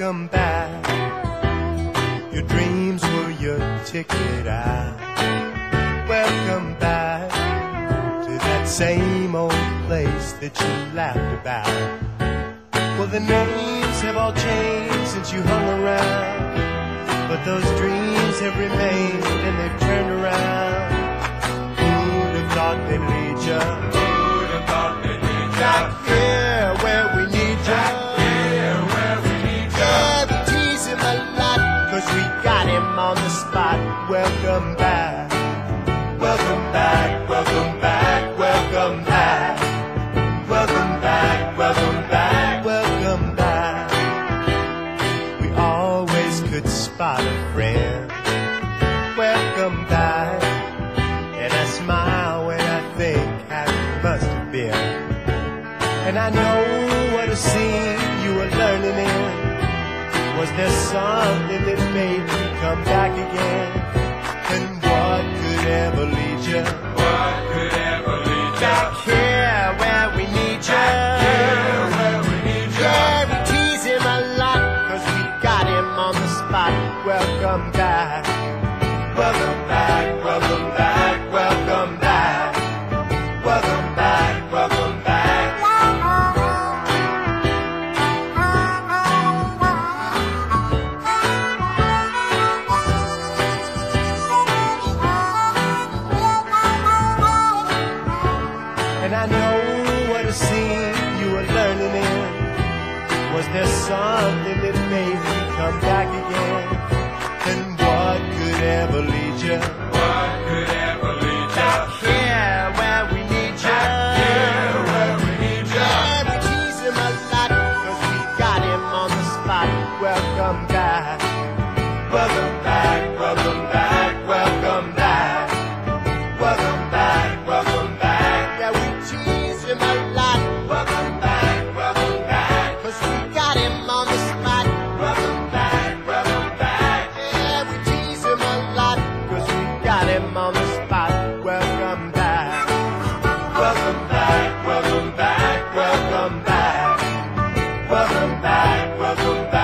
welcome back. Your dreams were your ticket out. Welcome back to that same old place that you laughed about. Well, the names have all changed since you hung around, but those dreams have remained and they've on the spot. Welcome back. Welcome back, welcome back, welcome back. Welcome back, welcome back, welcome back. We always could spot a friend. Welcome back. And I smile when I think how it must have been. And I know what a scene you were learning in. Was there something that made you come back again? And what could ever lead you What could ever lead ya? back here where we need you? Here where we need ya. Yeah, we tease him a lot, cause we got him on the spot. Welcome back. Welcome back, Was there something that made me come back again? And what could ever lead you welcome back.